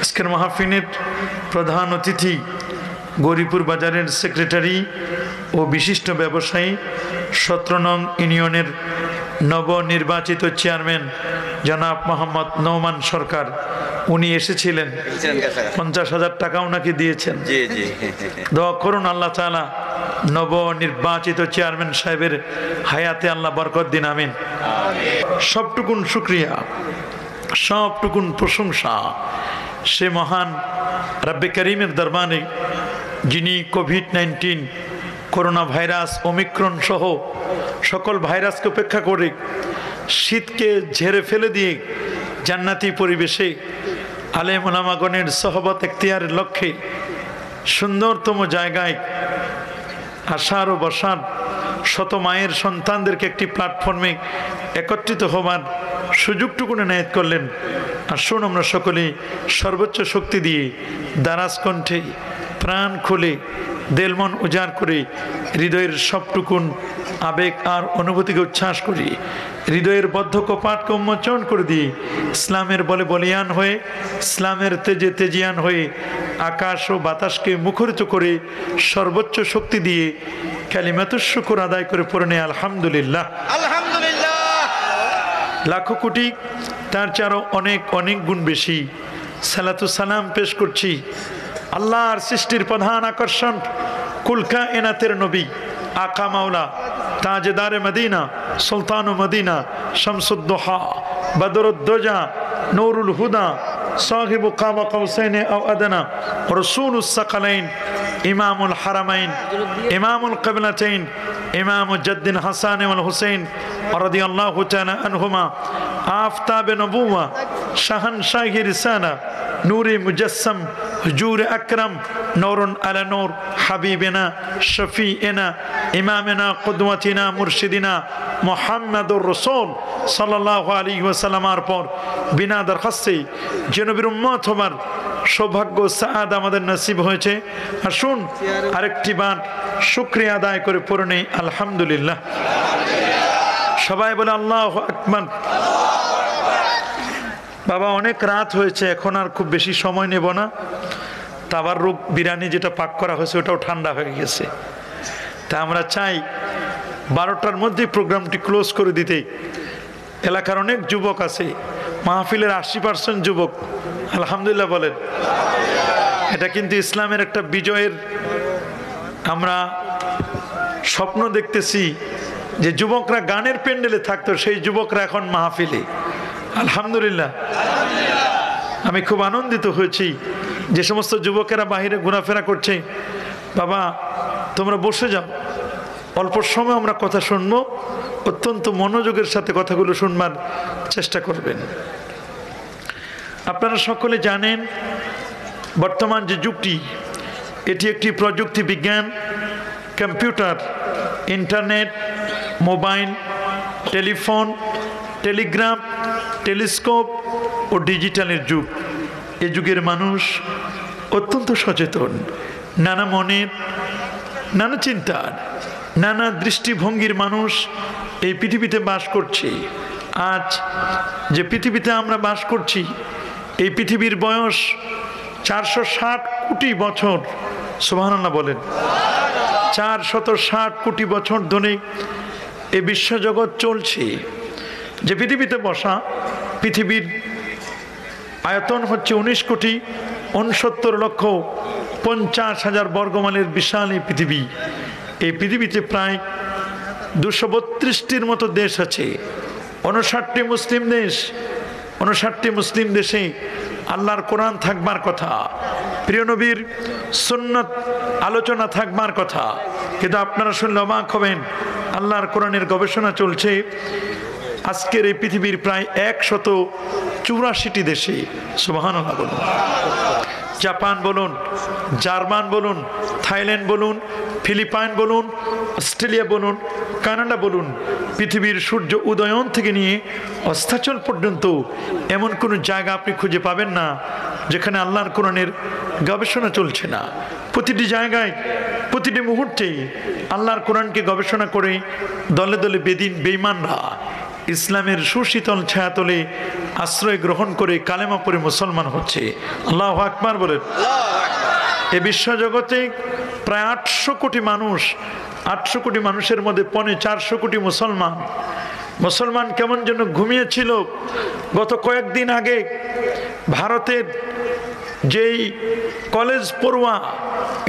আজকের মাহফিনের প্রধান অতিথি গৌরীপুর বাজারের সেক্রেটারি ও বিশিষ্ট ব্যবসায়ী সতেরো নং ইউনিয়নের নবনির্বাচিত চেয়ারম্যান জনাব মোহাম্মদ নৌমান সরকার। উনি এসেছিলেন। পঞ্চাশ হাজার টাকাও নাকি দিয়েছেন। দোয়া করুন আল্লাহ তালা নবনির্বাচিত চেয়ারম্যান সাহেবের হায়াতে আল্লাহ বরকত দিন আমিন। সবটুকুন শুক্রিয়া। সবটুকুন প্রশংসা। সে মহান রাব্বে করিমের দরবারে, যিনি Covid nineteen corona virus, omicron সহ সকল ভাইরাসকে উপেক্ষা করে শীতকে ঝেড়ে ফেলে দিয়ে জান্নাতি পরিবেশে আলেম ওলামাগণের সহবত এখতিয়ারের লক্ষ্যে সুন্দরতম জায়গায় আসার ও বসার শত মায়ের সন্তানদেরকে একটি প্ল্যাটফর্মে একত্রিত হবার সুযোগটুকু নায়ত করলেন। আর আসুন আমরা সকলে সর্বোচ্চ শক্তি দিয়ে দারাজ কণ্ঠে প্রাণ খুলে দেলমন উজাড় করে হৃদয়ের সবটুকুন আবেগ আর অনুভূতিকে উচ্ছ্বাস করি। হৃদয়ের বদ্ধ কপাটকে উন্মোচন করে দিয়ে ইসলামের বলে বলিয়ান হয়ে, ইসলামের তেজে তেজিয়ান হয়ে আকাশ ও বাতাসকে মুখরিত করে সর্বোচ্চ শক্তি দিয়ে ক্যালিমাতুর শুকুর আদায় করে পড়ে নেয় আলহামদুলিল্লাহ। লাখো কোটি, তার চারও অনেক অনেক গুণ বেশি। সালাতু সালাম পেশ করছি আল্লাহর সৃষ্টির প্রধান আকর্ষণ কুলকা এনাতের নবী, আকা মাওলা, তাজেদারে মদিনা, সুলতানু মদিনা, শামসুদ্দোহা, বদরুদ্দোজা, নৌরুল হুদা, সাহিবু কাবা কৌসাইনে আদানা রসুল উসাকালাইন إمام الحرمين إمام القبلتين إمام جد حسان والحسين رضي الله تعالى عنهما آفتاب نبوة شهنشاه رسالة نور مجسم حجور أكرم نور على نور حبيبنا شفيئنا إمامنا قدوتنا مرشدنا محمد الرسول صلى الله عليه وسلم পর বিনা দরখাস্তে জনবীর উম্মত হবার সৌভাগ্য সাদ আমাদের নসিব হয়েছে। আসুন আরেকটি বার শুক্রিয়া আদায় করে পড়ে নেই, আলহামদুলিল্লাহ। সবাই বলে আল্লাহ আকমান বাবা, অনেক রাত হয়েছে, এখন আর খুব বেশি সময় নেব না। তাবার রূপ বিরিয়ানি যেটা পাক করা হয়েছে, ওটাও ঠান্ডা হয়ে গেছে। তা আমরা চাই বারোটার মধ্যেই প্রোগ্রামটি ক্লোজ করে দিতে। এলাকার অনেক যুবক আছে মাহফিলের আশি পার্সেন্ট যুবক, আলহামদুলিল্লাহ বলেন। এটা কিন্তু ইসলামের একটা বিজয়ের আমরা স্বপ্ন দেখতেছি যে যুবকরা গানের প্যান্ডেলে থাকতো, সেই যুবকরা এখন মাহফিলে। আলহামদুলিল্লাহ। আমি খুব আনন্দিত হয়েছি যে সমস্ত যুবকেরা বাহিরে ঘোরাফেরা করছে। বাবা, তোমরা বসে যাও। অল্প সময় আমরা কথা শুনব। অত্যন্ত মনোযোগের সাথে কথাগুলো শুনবার চেষ্টা করবেন। আপনারা সকলে জানেন, বর্তমান যে যুগটি, এটি একটি প্রযুক্তি বিজ্ঞান, computer, internet, mobile, telephone, telegram, telescope ও ডিজিটালের যুগ। এ যুগের মানুষ অত্যন্ত সচেতন, নানা মনের, নানা চিন্তার, নানা দৃষ্টিভঙ্গির মানুষ এই পৃথিবীতে বাস করছি। আজ যে পৃথিবীতে আমরা বাস করছি, এই পৃথিবীর বয়স চারশো ষাট কোটি বছর। সুবহানাল্লাহ বলেন। চার শত ষাট কোটি বছর ধরে এই বিশ্বজগৎ চলছে। যে পৃথিবীতে বসা, পৃথিবীর আয়তন হচ্ছে উনিশ কোটি উনসত্তর লক্ষ পঞ্চাশ হাজার বর্গমাইলের বিশাল এই পৃথিবী। এই পৃথিবীতে প্রায় দুশো বত্রিশটির মতো দেশ আছে। উনষাটটি মুসলিম দেশ। উনষাটটি মুসলিম দেশে আল্লাহর কোরআন থাকবার কথা। প্রিয় নবীর সুন্নত আলোচনা থাকবার কথা। কিন্তু আপনারা শুনলে অবাক হবেন, আল্লাহর কোরআনের গবেষণা চলছে। আজকের এই পৃথিবীর প্রায় একশত চুরাশিটি দেশে সুবাহান জাপান বলুন, জার্মান বলুন থাইল্যান্ড বলুন, ফিলিপাইন বলুন, অস্ট্রেলিয়া বলুন, কানাডা বলুন, পৃথিবীর সূর্য উদয়ন থেকে নিয়ে অস্তাচল পর্যন্ত এমন কোনো জায়গা আপনি খুঁজে পাবেন না যেখানে আল্লাহর কোরআনের গবেষণা চলছে না। প্রতিটি জায়গায়, প্রতিটি মুহূর্তে আল্লাহর কোরআনকে গবেষণা করে দলে দলে বেদিন বেইমানরা ইসলামের সুশীতল ছায়াতলে আশ্রয় গ্রহণ করে কালেমা পরে মুসলমান হচ্ছে। আল্লাহ আকবার বলেন। এ বিশ্বজগতে প্রায় আটশো কোটি মানুষ, আটশো কোটি মানুষের মধ্যে পনে চারশো কোটি মুসলমান। মুসলমান কেমন যেন ঘুমিয়েছিল। গত কয়েকদিন আগে ভারতের যেই কলেজ পড়ুয়া,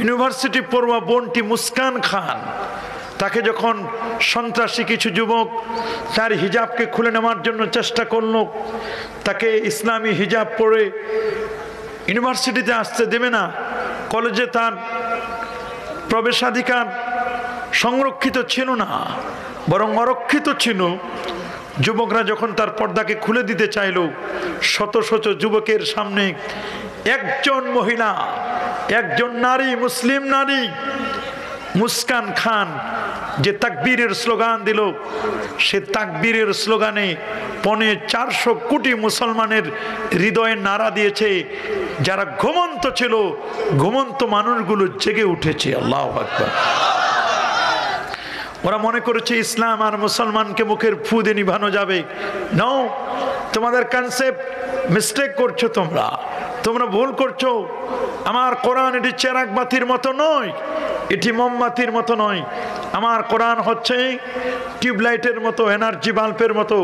ইউনিভার্সিটি পড়ুয়া বোনটি মুস্কান খান, তাকে যখন সন্ত্রাসী কিছু যুবক তার হিজাবকে খুলে নেওয়ার জন্য চেষ্টা করল, তাকে ইসলামী হিজাব পরে ইউনিভার্সিটিতে আসতে দেবে না কলেজে তার প্রবেশাধিকার সংরক্ষিত ছিল না, বরং অরক্ষিত ছিল। যুবকরা যখন তার পর্দাকে খুলে দিতে চাইল, শত শত যুবকের সামনে একজন মহিলা, একজন নারী, মুসলিম নারী, মুস্কান খান যে তাকবীরের স্লোগান দিল, সে তাকবীরের স্লোগানে পনে চারশো কোটি মুসলমানের হৃদয়ে নাড়া দিয়েছে। যারা ঘুমন্ত ছিল, ঘুমন্ত মানুষগুলো জেগে উঠেছে। আল্লাহ আকবর। ওরা মনে করেছে, ইসলাম আর মুসলমানকে মুখের ফুদে নিভানো যাবে। নও, তোমাদের কনসেপ্ট মিস্টেক করছ তোমরা। তোমরা ভুল করছ। আমার কোরআন এটি চেরাক বাতির মতো নয়, এটি মোমবাতির মতো নয়। আমার কোরআন হচ্ছে টিউবলাইটের মতো, এনার্জি বাল্বের মতো,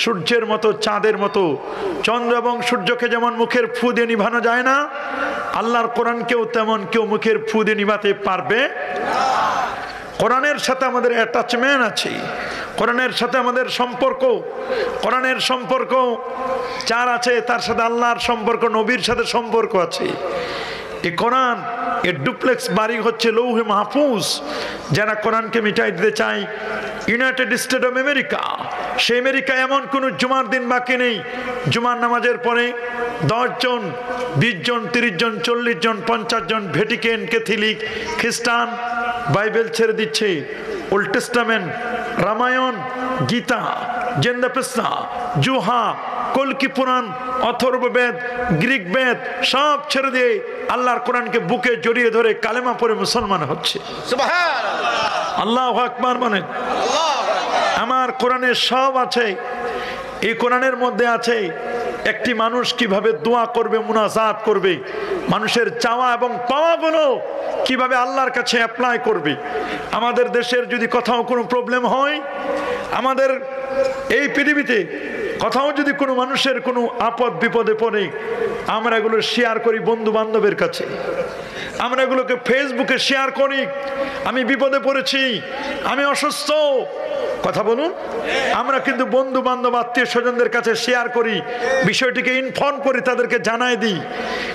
সূর্যের মতো, চাঁদের মতো। চন্দ্র এবং সূর্যকে যেমন মুখের ফু দিয়ে নিভানো যায় না, আল্লাহর কোরআনকেও তেমন কেউ মুখের ফু দিয়ে নিভাতে পারবে কোরআনের সাথে আমাদের অ্যাটাচমেন্ট আছে। কোরআনের সাথে আমাদের সম্পর্ক, কোরআনের সম্পর্ক, যার আছে তার সাথে আল্লাহর সম্পর্ক, নবীর সাথে সম্পর্ক আছে। এই কোরআন, এর ডুপ্লেক্স বাড়ি হচ্ছে লৌহে মাহফুজ যারা কোরআনকে মিটাই দিতে চায় ইউনাইটেড স্টেট অফ আমেরিকা। সে আমেরিকা এমন কোনো জুমার দিন বাকি নেই। জুমার নামাজের পরে দশজন বিশ জন, তিরিশ জন, চল্লিশ জন, পঞ্চাশ জন ভেটিকেন ক্যাথলিক খ্রিস্টান বাইবেল ছেড়ে দিচ্ছে। ওল্ড টেস্টামেন্ট রামায়ণ গীতা জেন্দাপেসা জুহা কলকি পুরাণ অথর্ব বেদ গ্রিক বেদ সব ছেড়ে দিয়ে আল্লাহর কোরআনকে বুকে জড়িয়ে ধরে কালেমা পরে মুসলমান হচ্ছে। আল্লাহ আকবার মানে। আমার কোরআনে সব আছে। এই কোরআনের মধ্যে আছে একটি মানুষ কীভাবে দোয়া করবে মুনাজাত করবে মানুষের চাওয়া এবং পাওয়া পাওয়াগুলো কীভাবে আল্লাহর কাছে অ্যাপ্লাই করবে? আমাদের দেশের যদি কোথাও কোনো প্রবলেম হয়, আমাদের এই পৃথিবীতে কোথাও যদি কোনো মানুষের কোনো আপদ বিপদে পড়ে, আমরা এগুলো শেয়ার করি বন্ধু বান্ধবের কাছে। আমরা এগুলোকে ফেসবুকে শেয়ার করি, আমি বিপদে পড়েছি, আমি অসুস্থ। কথা বলুন। আমরা কিন্তু বন্ধু বান্ধব আত্মীয় স্বজনদের কাছে শেয়ার করি, বিষয়টিকে ইনফর্ম করি, তাদেরকে জানাই দিই।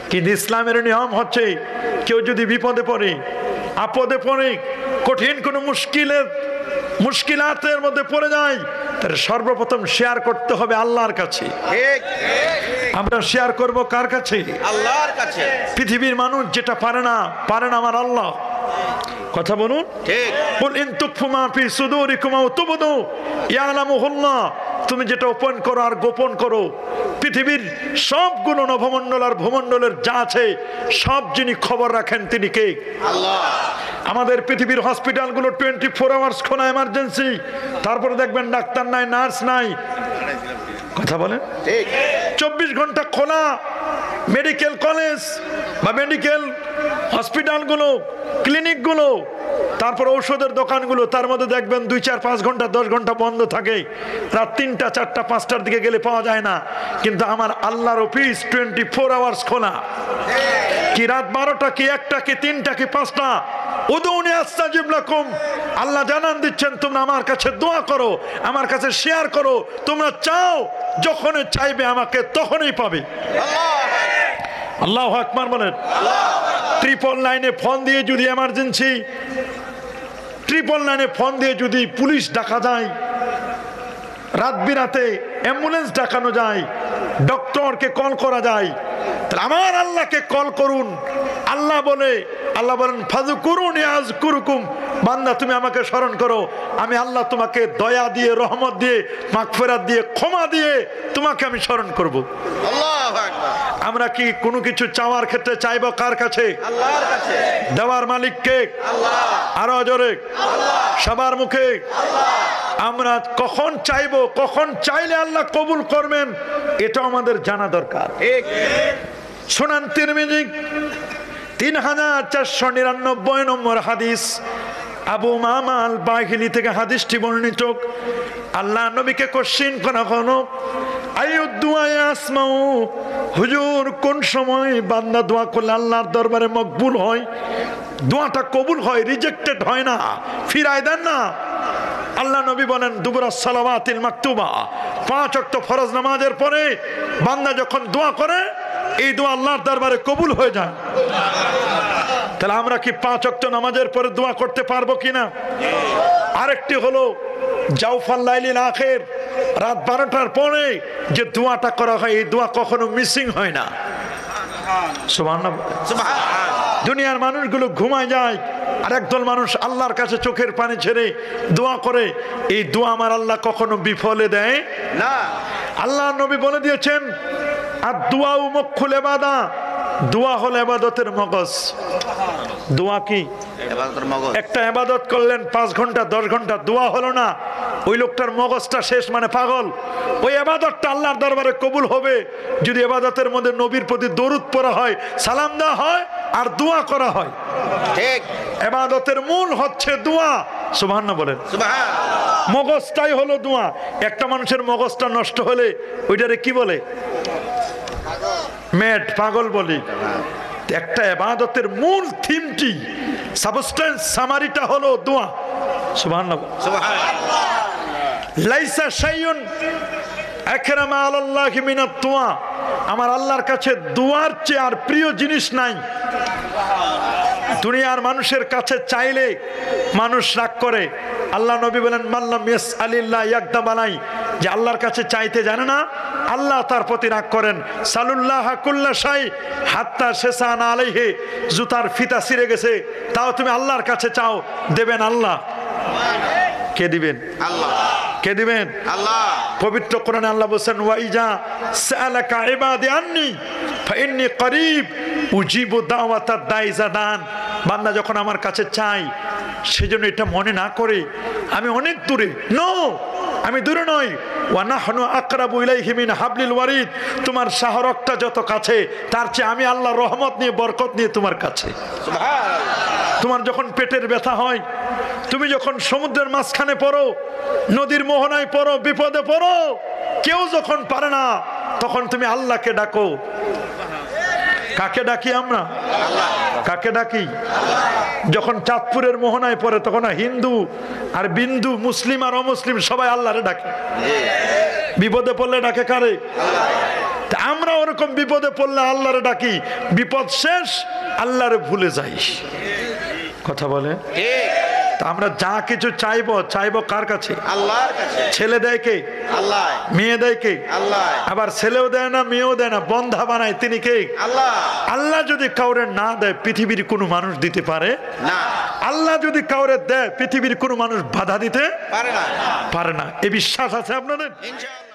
কিন্তু ইসলামের নিয়ম হচ্ছে কেউ যদি বিপদে পড়ে আপদে পড়ে কঠিন কোনো মুশকিলের মুশকিলাতের মধ্যে পড়ে যায় তাহলে সর্বপ্রথম শেয়ার করতে হবে আল্লাহর কাছে। আমরা শেয়ার করব কার কাছে? আল্লাহর কাছে। পৃথিবীর মানুষ যেটা পারে না পারে না আমার আল্লাহ। কথা বলুন। ঠিক। বল ইন তুকফু মা ফি সুদুরিকুম আও তুবদু ইয়ালামুহুল্লাহ। তুমি যেটা ওপেন করো আর গোপন করো পৃথিবীর সবগুলো নভমণ্ডল আর ভূমণ্ডলের যা আছে সব যিনি খবর রাখেন তিনি কে? আমাদের পৃথিবীর হসপিটালগুলো টোয়েন্টি ফোর আওয়ার্স খোলা এমার্জেন্সি তারপরে দেখবেন ডাক্তার নাই নার্স নাই। কথা বলেন? চব্বিশ ঘণ্টা খোলা। মেডিকেল কলেজ বা মেডিকেল হসপিটালগুলো, ক্লিনিকগুলো, তারপর ঔষধের দোকানগুলো, তার মধ্যে দেখবেন দুই চার পাঁচ ঘণ্টা, দশ ঘণ্টা বন্ধ থাকে। রাত তিনটা, চারটা, পাঁচটার দিকে গেলে পাওয়া যায় না। কিন্তু আমার আল্লাহর অফিস টোয়েন্টি ফোর আওয়ার্স খোলা। কি রাত বারোটা, কি একটা, কি তিনটা, কি পাঁচটা? উদৌনি আস্তাজিব লাকুম। আল্লাহ জানান দিচ্ছেন, তোমরা আমার কাছে দোয়া করো, আমার কাছে শেয়ার করো। তোমরা চাও, যখনই চাইবে আমাকে তখনই পাবে। আল্লাহ আকবার বলেন। ট্রিপল লাইনে ফোন দিয়ে যদি এমার্জেন্সি ট্রিপল লাইনে ফোন দিয়ে যদি পুলিশ ডাকা যায়, রাত বিরাতে অ্যাম্বুলেন্স ডাকানো যায় ডক্টরকে কল করা যায় আমার আল্লাহকে কল করুন। আল্লাহ বলে, আল্লাহ বলেন ফাজু করুন আজ কুরুকুম বান্দা, তুমি আমাকে স্মরণ করো। আমি আল্লাহ তোমাকে দয়া দিয়ে, রহমত দিয়ে, মাগফেরাত দিয়ে, ক্ষমা দিয়ে তোমাকে আমি স্মরণ করব। আল্লাহ। আমরা কি কোনো কিছু চাওয়ার ক্ষেত্রে চাইব কার কাছে? দেওয়ার মালিককে? আরও জোরে। সবার মুখে? আমরা কখন চাইব কখন চাইলে আল্লাহ কবুল করবেন এটা আমাদের জানা দরকার। শোনান তিরমিজি তিন হাজার চারশো নিরানব্বই নম্বর হাদিস। আবু মামাল বাহিনী থেকে হাদিসটি বর্ণিত। আল্লাহ নবীকে কোশ্চিন করা হলো আসমাউ। হুজুর, কোন সময় বান্দা দোয়া করলে আল্লাহর দরবারে মকবুল হয়? দোয়াটা কবুল হয় রিজেক্টেড হয় না। ফিরায় দেন না। আল্লাহ নবী বলেন, দুবরা সালাওয়াতিল মাকতুবা। পাঁচ অক্ত ফরজ নামাজের পরে বান্দা যখন দোয়া করে, এই দোয়া আল্লাহর দরবারে কবুল হয়ে যায়। তাহলে আমরা কি পাঁচ অক্ত নামাজের পরে দোয়া করতে পারব কিনা? আরেকটি হলো জাউফাল লাইলিল আখের। রাত বারোটার পরে যে দোয়াটা করা হয় এই দোয়া কখনো মিসিং হয় না। দুনিয়ার মানুষগুলো ঘুমায় যায় আর একদল মানুষ আল্লাহর কাছে চোখের পানি ছেড়ে দোয়া করে। এই দোয়া আমার আল্লাহ কখনো বিফলে দেয় না। আল্লাহ নবী বলে দিয়েছেন আর দোয়া উমক্ষুল এবাদা। দোয়া হল এবাদতের মগজ। দোয়া কি? একটা এবাদত করলেন পাঁচ ঘণ্টা দশ ঘণ্টা দোয়া হলো না। ওই লোকটার মগজটা শেষ মানে পাগল। ওই এবাদতটা আল্লাহর দরবারে কবুল হবে যদি এবাদতের মধ্যে নবীর প্রতি দরুদ পড়া হয় সালাম দেওয়া হয় আর দোয়া করা হয়। ঠিক। এবাদতের মূল হচ্ছে দোয়া। সুবহান বলেন। মগজটাই হলো দোয়া। একটা মানুষের মগজটা নষ্ট হলে ওইটারে কি বলে? মেট পাগল বলি। একটা এবাদতের মূল থিমটি সাবস্টেন্স সামারিটা হলো দোয়া। সুবহান লাইসা শাইউন আকরামা আলাল্লাহি মিনাত দোয়া। আমার আল্লাহর কাছে দোয়ার চেয়ে আর প্রিয় জিনিস নাই। দুনিয়ার মানুষের কাছে চাইলে মানুষ রাগ করে। আল্লাহ নবী বলেন মাল্লাম ইয়েস আলিল্লাহ ইয়াকদা বানাই যে আল্লাহর কাছে চাইতে জানে না আল্লাহ তার প্রতি রাগ করেন। সালুল্লাহ কুল্লা সাই হাত্তা শেষান আলাইহে জুতার ফিতা ছিঁড়ে গেছে তাও তুমি আল্লাহর কাছে চাও দেবেন আল্লাহ। কে দিবেন? আল্লাহ। কে দিবেন? আল্লাহ। পবিত্র কোরআনে আল্লাহ বলছেন ওয়াইজা সালাকা ইবাদি আন্নি ফাইন্নি করিব উজিবু দাওয়াতাদ দাইজা দান। বান্দা যখন আমার কাছে চাই সেজন্য এটা মনে না করে আমি অনেক দূরে। নো! আমি দূরে নই। ওয়ানাহনু আকরাবু ইলাইহি হাবলিল ওয়ারিদ। তোমার শাহরকটা যত কাছে তার চেয়ে আমি আল্লাহর রহমত নিয়ে বরকত নিয়ে তোমার কাছে। তোমার যখন পেটের ব্যথা হয় তুমি যখন সমুদ্রের মাঝখানে পড়ো নদীর মোহনায় পড়ো বিপদে পড়ো কেউ যখন পারে না তখন তুমি আল্লাহকে ডাকো। কাকে ডাকি আমরা? কাকে ডাকি? যখন চাঁদপুরের মোহনায় পড়ে, তখন হিন্দু আর বিন্দু মুসলিম আর অমুসলিম সবাই আল্লাহরে ডাকে। বিপদে পড়লে ডাকে কারে? আমরা ওরকম বিপদে পড়লে আল্লাহরে ডাকি। বিপদ শেষ, আল্লাহরে ভুলে যাই। কথা বলে ঠিক। তা আমরা যা কিছু চাইব চাইব কার কাছে? আল্লাহর কাছে। ছেলে দেয় কে? আল্লাহ। মেয়ে দেয় কে? আল্লাহ। আবার ছেলেও দেয় না মেয়েও দেয় না বন্ধা বানায় তিনি কে? আল্লাহ। আল্লাহ যদি কাউরে না দেয় পৃথিবীর কোনো মানুষ দিতে পারে? না। আল্লাহ যদি কাউরে দেয় পৃথিবীর কোনো মানুষ বাধা দিতে? পারে না। পারে না। এ বিশ্বাস আছে আপনাদের? ইনশাআল্লাহ।